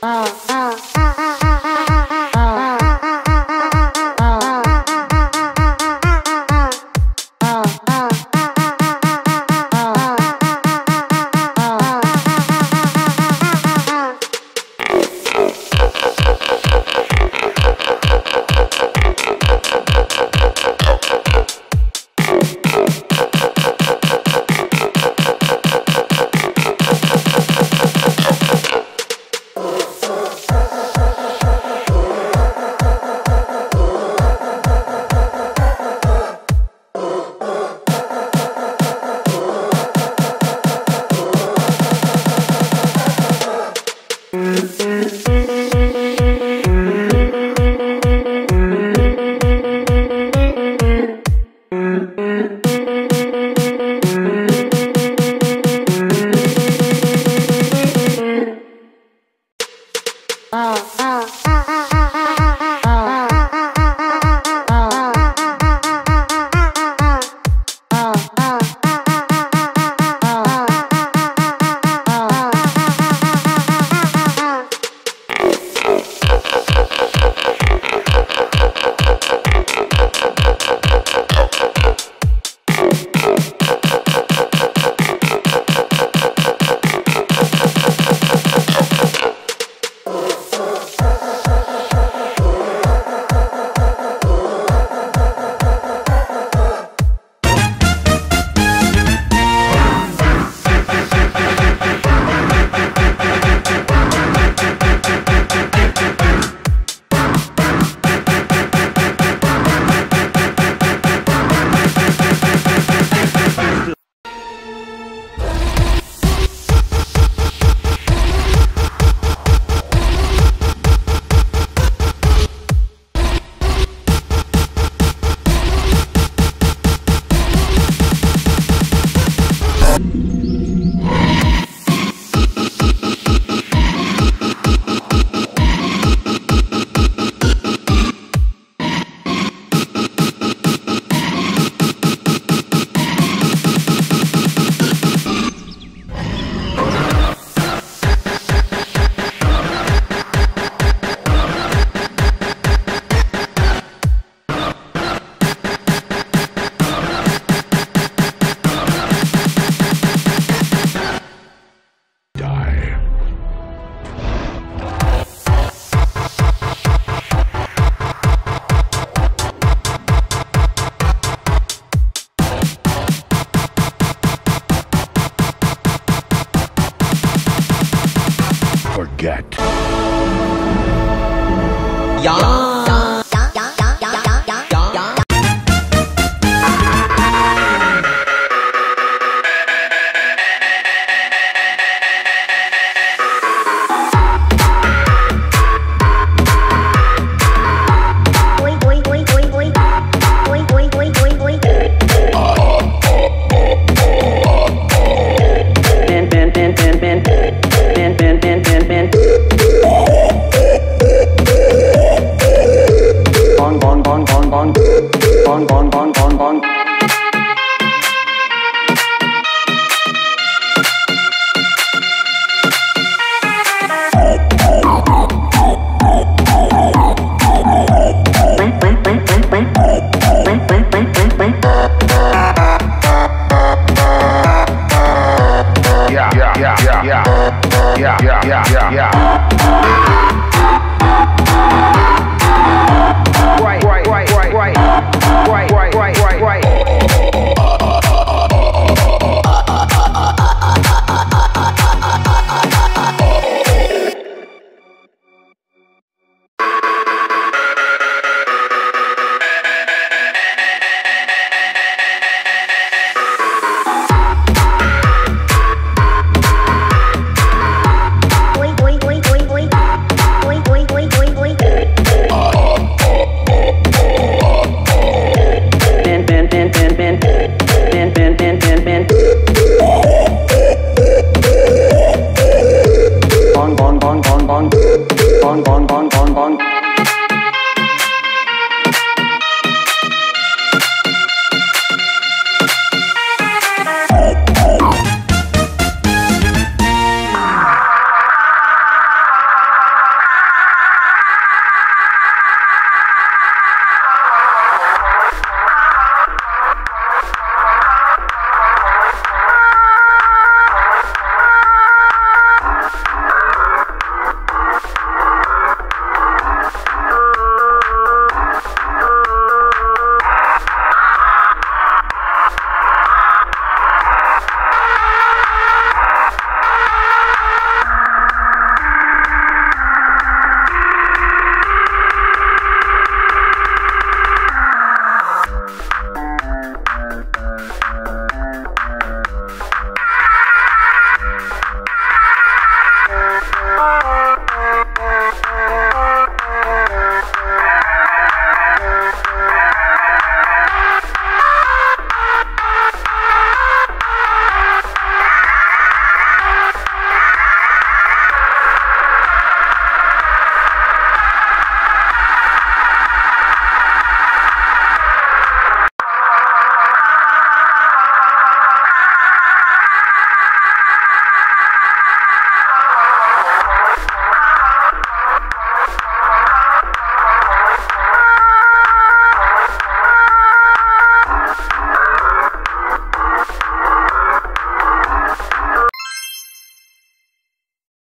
啊啊。get. Yeah.